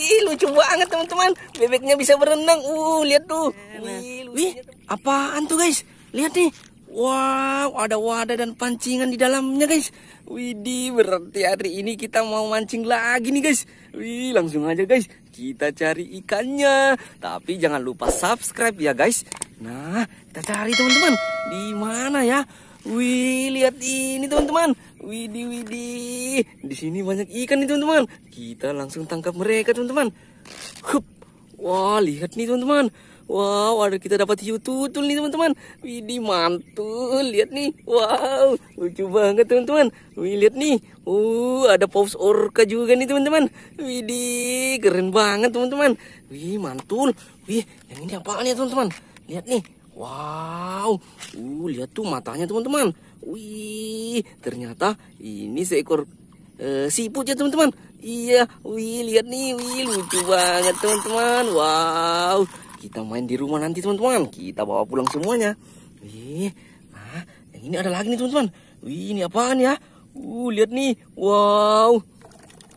Ih, lucu banget teman-teman. Bebeknya bisa berenang. Uh, lihat tuh. Wih, Wih, apaan tuh guys? Lihat nih. Wow, ada wadah dan pancingan di dalamnya guys. Widih, berarti hari ini kita mau mancing lagi nih guys. Wih, langsung aja guys. Kita cari ikannya. Tapi jangan lupa subscribe ya guys. Nah, kita cari teman-teman. Di mana ya? Wih, lihat ini teman-teman. Widih, widih. Di sini banyak ikan nih teman-teman. Kita langsung tangkap mereka teman-teman. Hup. Wah, lihat nih teman-teman. Wow, ada kita dapat hiu tutul nih teman-teman. Widih, mantul. Lihat nih. Wow, lucu banget teman-teman. Wih, lihat nih. Uh, ada paus orca juga nih teman-teman. Widih, keren banget teman-teman. Wih, mantul. Wih, yang ini apaan ya teman-teman? Lihat nih. Wow, uh, lihat tuh matanya teman-teman. Wih, ternyata ini seekor uh, siput ya teman-teman. Iya, wih, lihat nih, wih, lucu banget teman-teman. Wow, kita main di rumah nanti teman-teman. Kita bawa pulang semuanya. Wih, nah, yang ini ada lagi nih teman-teman. Wih, ini apaan ya? Uh, lihat nih, wow.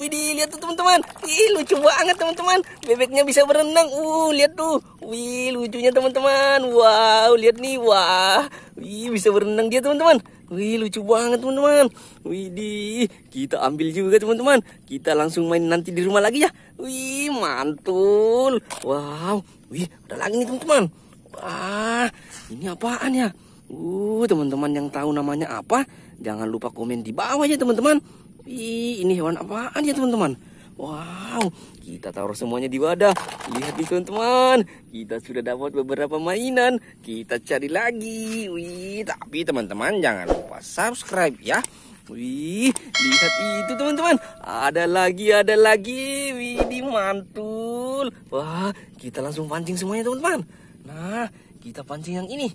Widih, lihat tuh teman-teman. Ih, lucu banget teman-teman. Bebeknya bisa berenang. Uh, lihat tuh. Wih, lucunya teman-teman. Wow, lihat nih. Wah. Wih, bisa berenang dia teman-teman. Wih, lucu banget teman-teman. Widih, kita ambil juga teman-teman. Kita langsung main nanti di rumah lagi ya. Wih, mantul. Wow. Wih, ada lagi nih teman-teman. Wah, ini apaan ya? Uh, teman-teman yang tahu namanya apa, jangan lupa komen di bawah ya teman-teman. Ih, ini hewan apaan ya teman-teman? Wow, kita taruh semuanya di wadah. Lihat nih teman-teman, kita sudah dapat beberapa mainan. Kita cari lagi. Wih, tapi teman-teman jangan lupa subscribe ya. Wih, lihat itu teman-teman. Ada lagi, ada lagi. Wih, di mantul. Wah, kita langsung pancing semuanya teman-teman. Nah, kita pancing yang ini.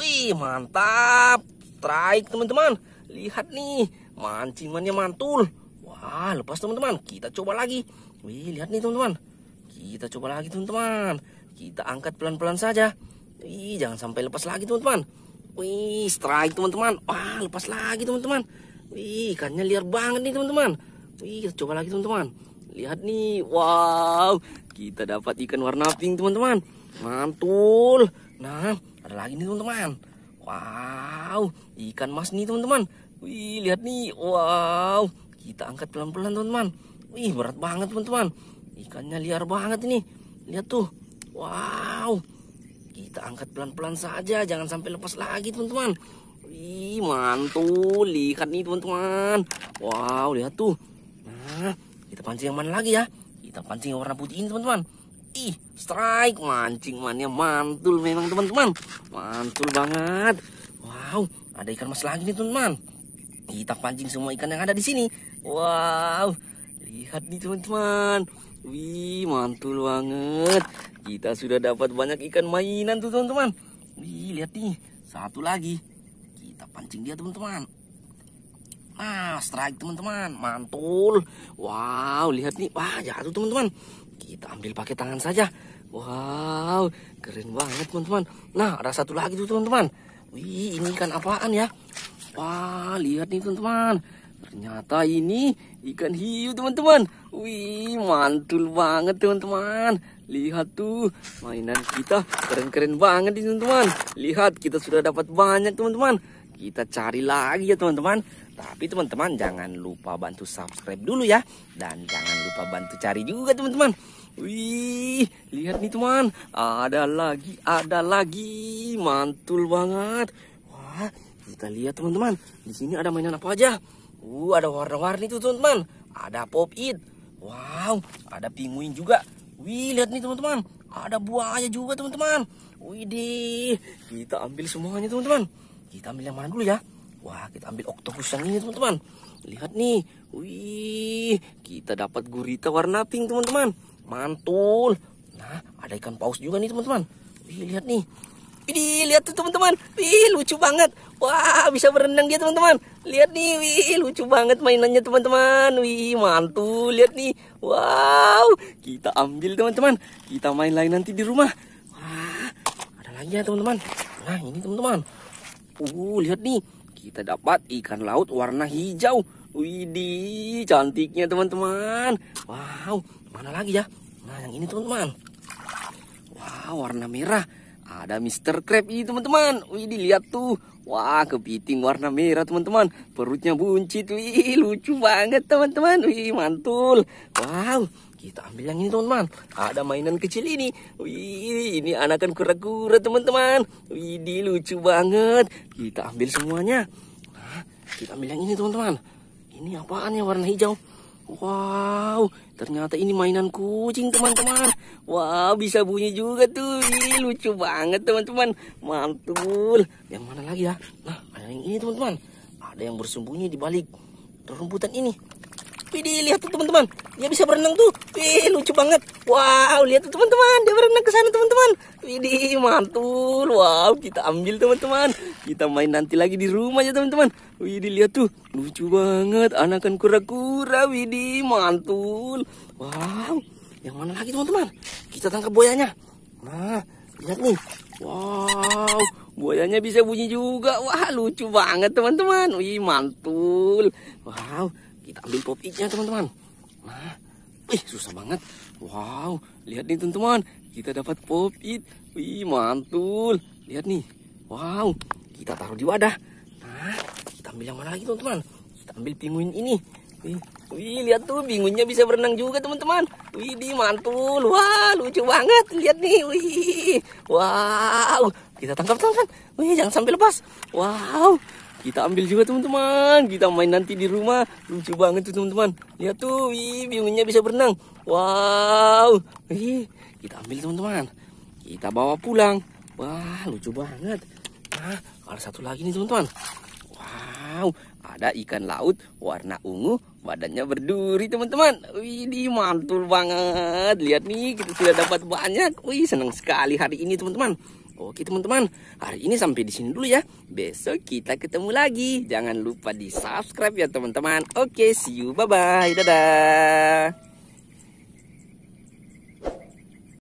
Wih, mantap. Strike teman-teman. Lihat nih, mancingannya mantul. Wah, lepas teman-teman. Kita coba lagi. Wih, lihat nih teman-teman. Kita coba lagi teman-teman. Kita angkat pelan-pelan saja. Wih, jangan sampai lepas lagi teman-teman. Wih, strike teman-teman. Wah, lepas lagi teman-teman. Wih, ikannya liar banget nih teman-teman. Wih, kita coba lagi teman-teman. Lihat nih, wow. Kita dapat ikan warna pink teman-teman. Mantul. Nah, ada lagi nih teman-teman. Wow, ikan mas nih teman-teman. Wih, lihat nih. Wow. Kita angkat pelan-pelan teman-teman. Wih, berat banget teman-teman. Ikannya liar banget ini. Lihat tuh. Wow. Kita angkat pelan-pelan saja. Jangan sampai lepas lagi teman-teman. Wih, mantul. Lihat nih teman-teman. Wow, lihat tuh. Nah, kita pancing yang mana lagi ya? Kita pancing yang warna putih ini teman-teman. Ih, strike. Mancing mannya mantul memang teman-teman. Mantul banget. Wow, ada ikan mas lagi nih teman-teman. Kita pancing semua ikan yang ada di sini. Wow, lihat nih teman-teman. Wih, mantul banget. Kita sudah dapat banyak ikan mainan tuh teman-teman. Wih, lihat nih. Satu lagi. Kita pancing dia teman-teman. Nah, strike teman-teman. Mantul. Wow, lihat nih. Wah, jatuh teman-teman. Kita ambil pakai tangan saja. Wow, keren banget teman-teman. Nah, ada satu lagi tuh teman-teman. Wih, ini ikan apaan ya? Wah, lihat nih teman-teman. Ternyata ini ikan hiu teman-teman. Wih, mantul banget teman-teman. Lihat tuh, mainan kita keren-keren banget nih teman-teman. Lihat, kita sudah dapat banyak teman-teman. Kita cari lagi ya teman-teman. Tapi teman-teman jangan lupa bantu subscribe dulu ya. Dan jangan lupa bantu cari juga teman-teman. Wih, lihat nih teman. Ada lagi, ada lagi. Mantul banget. Wah, kita lihat teman-teman. Di sini ada mainan apa aja? Uh, ada warna-warni tuh teman-teman. Ada pop it. Wow, ada penguin juga. Wih, lihat nih teman-teman. Ada buaya juga teman-teman. Wih deh, kita ambil semuanya teman-teman. Kita ambil yang mana dulu ya? Wah, kita ambil octopus yang ini teman-teman. Lihat nih. Wih, kita dapat gurita warna pink teman-teman. Mantul. Nah, ada ikan paus juga nih teman-teman. Wih, lihat nih. Wih, lihat tuh teman-teman. Wih, lucu banget. Wah, bisa berenang dia teman-teman. Lihat nih, wih, lucu banget mainannya teman-teman. Wih, mantul. Lihat nih. Wow, kita ambil teman-teman. Kita main lain nanti di rumah. Wah, ada lagi ya teman-teman. Nah, ini teman-teman. Uh, lihat nih. Kita dapat ikan laut warna hijau. Widih, cantiknya teman-teman. Wow, mana lagi ya? Nah, yang ini teman-teman. Wah, warna merah. Ada Mr. Crab ini teman-teman. Wih, dilihat tuh. Wah, kepiting warna merah teman-teman. Perutnya buncit. Wih, lucu banget teman-teman. Wih, mantul. Wow, kita ambil yang ini teman-teman. Ada mainan kecil ini. Wih, ini anakan kura-kura teman-teman. Wih, lucu banget. Kita ambil semuanya. Nah, kita ambil yang ini teman-teman. Ini apaan ya warna hijau? Wow, ternyata ini mainan kucing teman-teman. Wow, bisa bunyi juga tuh. Ih, lucu banget teman-teman. Mantul. Yang mana lagi ya? Nah, ada yang ini teman-teman. Ada yang bersembunyi di balik rumputan ini. Widih, lihat tuh teman-teman. Dia bisa berenang tuh. Wih, lucu banget. Wow, lihat tuh teman-teman. Dia berenang ke sana teman-teman. Widih, mantul. Wow, kita ambil teman-teman. Kita main nanti lagi di rumah ya teman-teman. Widih, lihat tuh. Lucu banget. Anakan kura-kura. Widih, mantul. Wow, yang mana lagi teman-teman? Kita tangkap buayanya. Nah, lihat nih. Wow, buayanya bisa bunyi juga. Wah, lucu banget teman-teman. Wih, mantul. Wow, kita ambil pop itnya teman-teman. Nah, ih susah banget. Wow, lihat nih teman-teman. Kita dapat pop it. Wih, mantul. Lihat nih. Wow, kita taruh di wadah. Nah, kita ambil yang mana lagi teman-teman? Kita ambil pinguin ini. Wih, wih, lihat tuh pinguinnya bisa berenang juga teman-teman. Wih, di mantul. Wah, lucu banget. Lihat nih. Wih, wow. Kita tangkap teman-teman. Wih, jangan sampai lepas. Wow. Kita ambil juga teman-teman. Kita main nanti di rumah. Lucu banget tuh teman-teman. Lihat tuh, wih, bingungnya bisa berenang. Wow. Wih, kita ambil teman-teman. Kita bawa pulang. Wah, lucu banget. Nah, ada satu lagi nih teman-teman. Wow, ada ikan laut warna ungu, badannya berduri teman-teman. Wih, mantul banget. Lihat nih, kita sudah dapat banyak. Wih, senang sekali hari ini teman-teman. Oke teman-teman, hari ini sampai di sini dulu ya. Besok kita ketemu lagi. Jangan lupa di subscribe ya teman-teman. Oke, see you, bye bye, dadah.